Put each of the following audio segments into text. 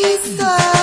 conquista.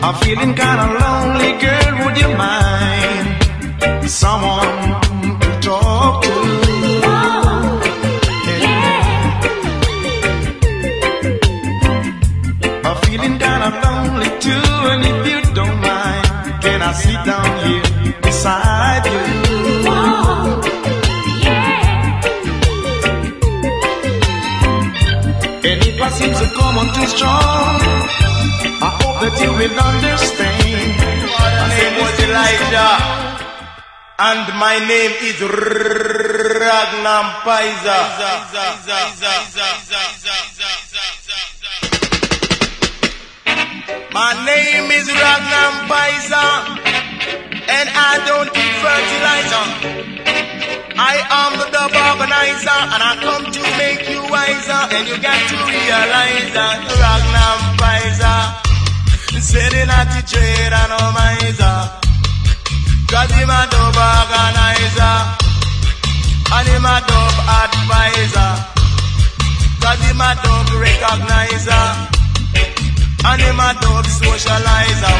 I'm feeling kinda lonely, girl, would you mind? Someone to talk to. Yeah. I'm feeling kinda lonely too, and if you don't mind, can I sit down here beside you? I to come on too strong, I hope that you will understand. My name was Elijah, and my name is Ragnar Paiza. My name is Ragnar Paiza, and I don't eat fertilizer. I am the dub organizer, and I The trade and no miser Cause him a dub organizer And him a dub advisor Cause him a dub recognizer. And him a dub socializer